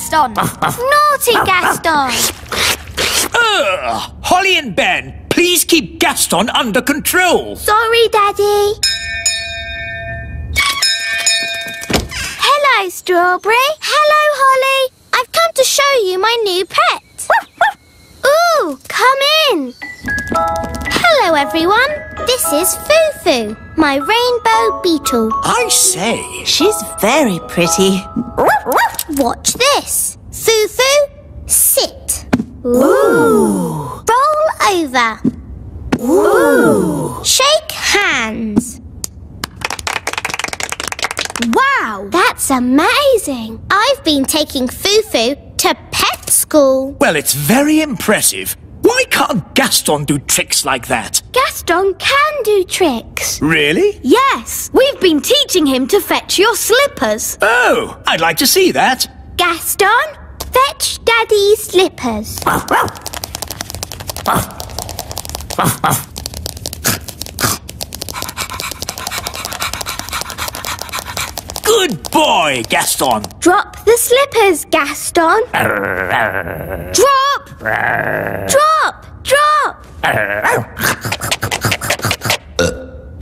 Gaston! Ah, ah. Naughty ah, Gaston! Ugh! Holly and Ben, please keep Gaston under control. Sorry, Daddy. Hello, Strawberry. Hello, Holly. I've come to show you my new pet. Ooh, come in. Hello, everyone. This is Fufu, my rainbow beetle. I say. She's very pretty. Watch this. Fufu, sit. Ooh. Roll over. Ooh. Shake hands. Wow, that's amazing. I've been taking Fufu to pet school. Well, it's very impressive. Can't Gaston do tricks like that? Gaston can do tricks. Really? Yes, we've been teaching him to fetch your slippers. Oh, I'd like to see that. Gaston, fetch Daddy's slippers. Good boy, Gaston. Drop the slippers, Gaston. Drop! Drop! Drop!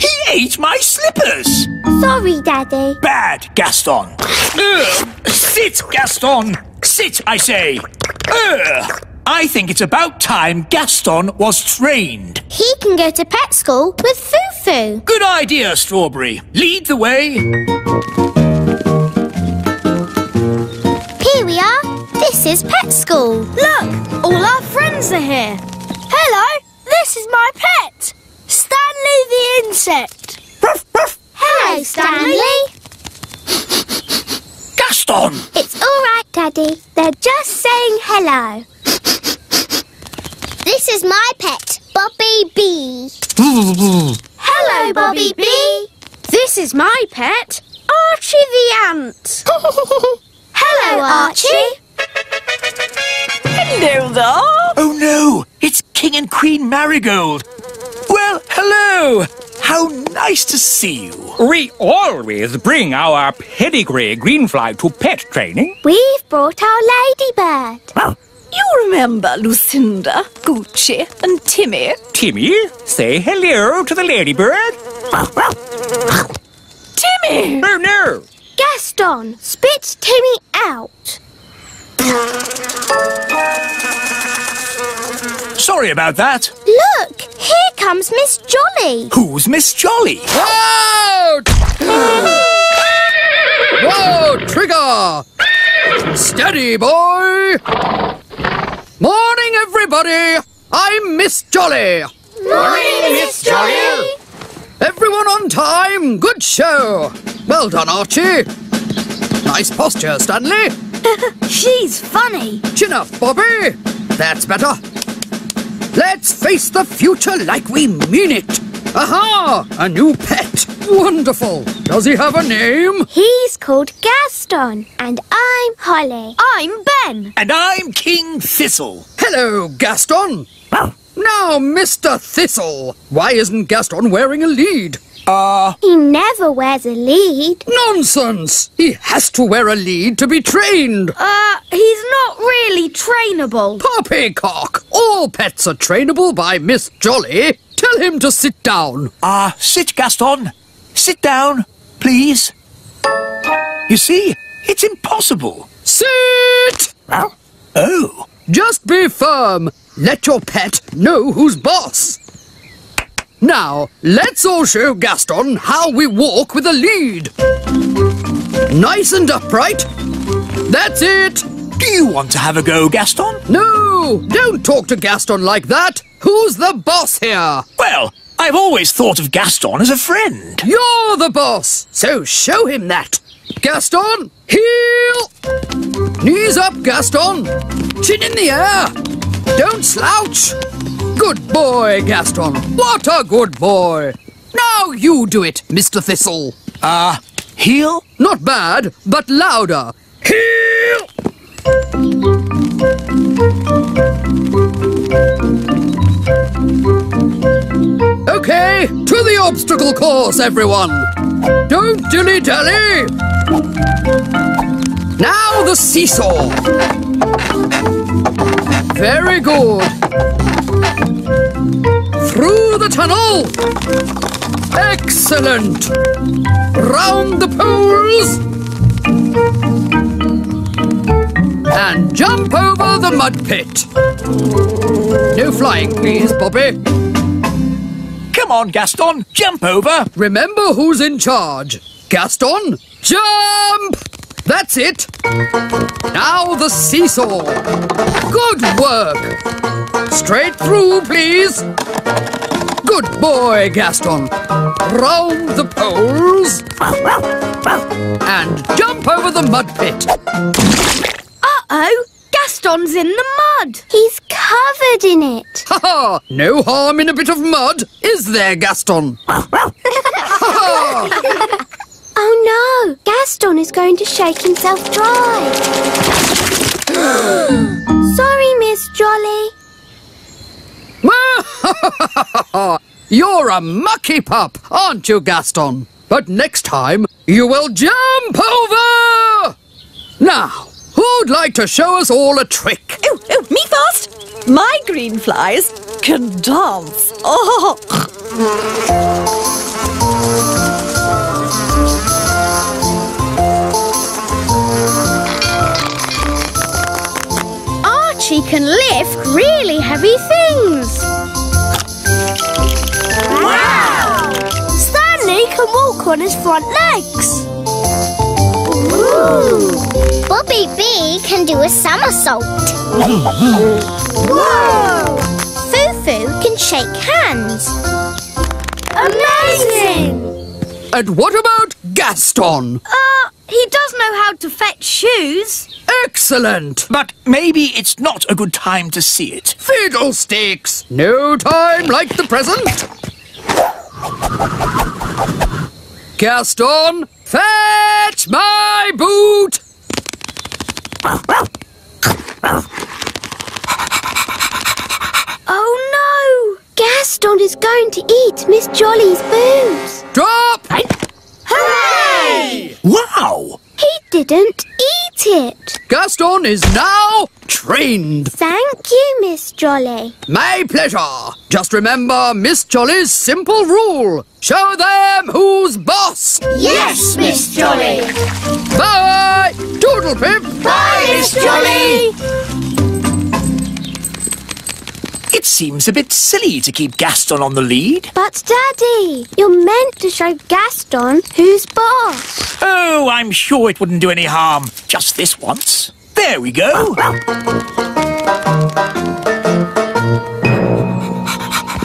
He ate my slippers. Sorry, Daddy. Bad, Gaston. Ugh. Sit, Gaston. Sit, I say. Ugh. I think it's about time Gaston was trained. He can go to pet school with Fufu. Good idea, Strawberry. Lead the way. Here we are. This is pet school. Look, all our friends are here. Hello, this is my pet, Stanley the insect. Hello, Stanley. Gaston! It's all right, Daddy. They're just saying hello. This is my pet, Bobby Bee. Hello, Bobby Bee. This is my pet, Archie the ant. Hello, Archie. Hello there. Oh no! It's King and Queen Marigold. Well, hello! How nice to see you. We always bring our pedigree greenfly to pet training. We've brought our ladybird. Well, you remember Lucinda, Gucci, and Timmy? Timmy, say hello to the ladybird. Timmy! Oh no! Gaston, spit Timmy out. Sorry about that. Look, here comes Miss Jolly. Who's Miss Jolly? Out! Whoa, trigger! Steady, boy! Morning, everybody! I'm Miss Jolly! Morning, Miss Jolly. Everyone on time! Good show! Well done, Archie! Nice posture, Stanley! She's funny. Chin up, Bobby! That's better! Let's face the future like we mean it! Aha! A new pet! Wonderful! Does he have a name? He's called Gaston, and I'm Holly. I'm Ben. And I'm King Thistle. Hello, Gaston! Now, Mr. Thistle, why isn't Gaston wearing a lead? Uh, He never wears a lead. Nonsense! He has to wear a lead to be trained! Uh, he's not really trainable. Poppycock! All pets are trainable by Miss Jolly. Tell him to sit down. ah, sit, Gaston. Sit down, please. You see, it's impossible. Sit! Well? Oh, Just be firm. Let your pet know who's boss. Now, let's all show Gaston how we walk with a lead. Nice and upright. That's it. do you want to have a go, Gaston? No, don't talk to Gaston like that. Who's the boss here? Well, I've always thought of Gaston as a friend. You're the boss, so show him that. Gaston, heel! Knees up, Gaston. Chin in the air. Don't slouch. Good boy, Gaston. What a good boy. Now you do it, Mr. Thistle. Ah, heel? Not bad, but louder. Heel! Okay, to the obstacle course, everyone. Don't dilly-dally. Now the seesaw. Very good. Through the tunnel. Excellent. Round the poles. And jump over the mud pit. No flying, please, Bobby. Come on, Gaston, jump over. Remember who's in charge. Gaston, jump! That's it. Now the seesaw. Good work. Straight through, please. Good boy, Gaston. Round the poles. And jump over the mud pit. Uh-oh, Gaston's in the mud. He's covered in it. Ha ha! No harm in a bit of mud, is there, Gaston? Oh no! Gaston is going to shake himself dry. Sorry, Miss Jolly. You're a mucky pup, aren't you, Gaston? But next time, you will jump over! Now, who'd like to show us all a trick? Oh, oh, me first. My green flies can dance. Oh, Archie can lift really heavy things. Wow! Stanley can walk on his front legs. Ooh. Bobby Bee can do a somersault. Whoa! Fufu can shake hands. Amazing! And what about Gaston? Uh, he does know how to fetch shoes. Excellent! But maybe it's not a good time to see it. Fiddlesticks! No time like the present! Gaston, fetch my boot! Oh no! Gaston is going to eat Miss Jolly's booze. Drop! Hooray! Wow! He didn't eat it. Gaston is now trained. Thank you, Miss Jolly. My pleasure. Just remember Miss Jolly's simple rule. Show them who's boss. Yes, Miss Jolly. Bye! Doodle pip! Bye, Miss Jolly. Seems a bit silly to keep Gaston on the lead. But, Daddy, you're meant to show Gaston who's boss. Oh, I'm sure it wouldn't do any harm. Just this once. There we go.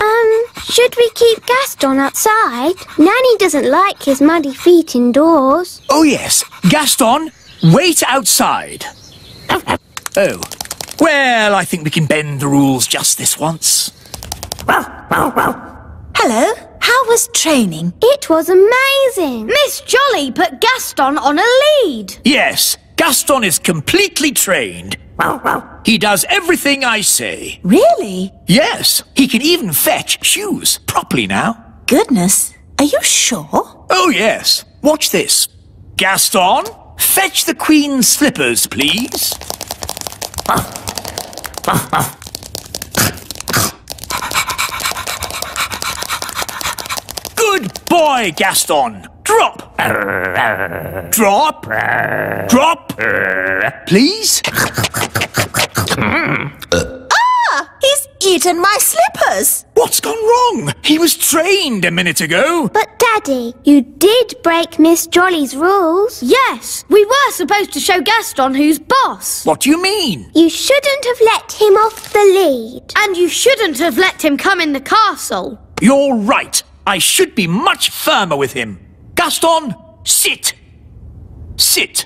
Um, should we keep Gaston outside? Nanny doesn't like his muddy feet indoors. Oh, yes. Gaston, wait outside. Oh. Well, I think we can bend the rules just this once. Well, well, well. Hello. How was training? It was amazing. Miss Jolly put Gaston on a lead. Yes, Gaston is completely trained. He does everything I say. Really? Yes, he can even fetch shoes properly now. Goodness. Are you sure? Oh, yes. Watch this. Gaston, fetch the Queen's slippers, please. Good boy, Gaston. Drop. Drop. Drop. Please. He's eaten my slippers. What's gone wrong? He was trained a minute ago. But, Daddy, you did break Miss Jolly's rules. Yes, we were supposed to show Gaston who's boss. What do you mean? You shouldn't have let him off the lead. And you shouldn't have let him come in the castle. You're right. I should be much firmer with him. Gaston, sit. Sit.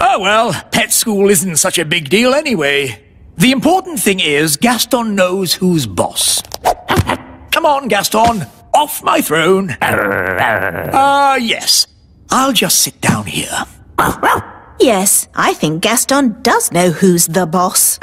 Oh well, pet school isn't such a big deal anyway. The important thing is Gaston knows who's boss. Come on, Gaston. Off my throne. Ah, yes. I'll just sit down here. Yes, I think Gaston does know who's the boss.